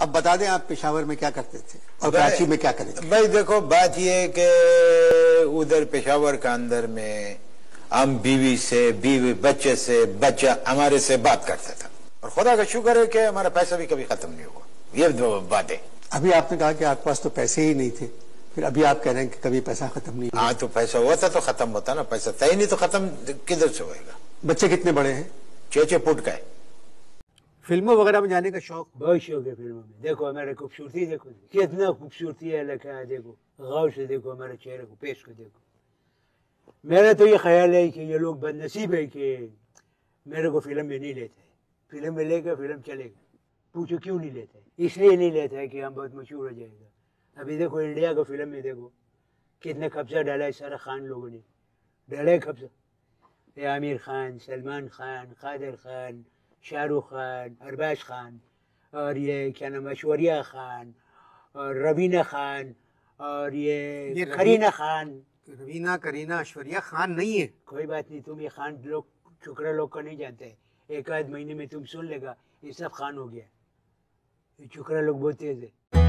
अब बता दें आप पेशावर में क्या करते थे और कराची में क्या करेंगे भाई देखो बात ये है कि उधर पेशावर का अंदर में हम बीवी से बीवी बच्चे से बच्चा हमारे से बात करता था। और खुदा का शुक्र है कि हमारा पैसा भी कभी खत्म नहीं हुआ। ये दो बातें। अभी आपने कहा कि आपके पास तो पैसे ही नहीं थे। फिर अभी आप कह रहे हैं कि कभी पैसा खत्म नहीं हाँ तो पैसा हुआ था तो खत्म होता ना। पैसा ही नहीं तो खत्म किधर से होएगा? बच्चे कितने बड़े हैं? छह छह फुट का है फ़िल्मों वगैरह में जाने का शौक बहुत शौक है फ़िल्मों में। देखो, हमारे खूबसूरती देखो। कितना खूबसूरती है लखा है देखो। गौर से देखो, हमारे चेहरे को पेश को देखो। मेरा तो ये ख्याल है कि ये लोग बदनसीब है कि मेरे को फ़िल्म में नहीं लेते। फ़िल्म में लेकर फ़िल्म चलेगा। पूछो क्यों नहीं लेते? इसलिए नहीं लेता है कि हम बहुत मशहूर हो जाएगा। अभी देखो, इंडिया का फ़िल्म में देखो, कितने कब्जा डाला है सारा खान लोगों ने। डाला है कब्जा। आमिर खान, सलमान खान कादर खान शाहरुख खान अरबाज खान और ये क्या नाम है, ऐश्वर्या खान और रवीना खान और ये, ये करीना खान रवीना करीना ऐश्वर्या खान नहीं है कोई बात नहीं तुम ये खान लोग चुकरा लोग को नहीं जानते एक आध महीने में तुम सुन लेगा ये सब खान हो गया ये चुकरा लोग बहुत तेज है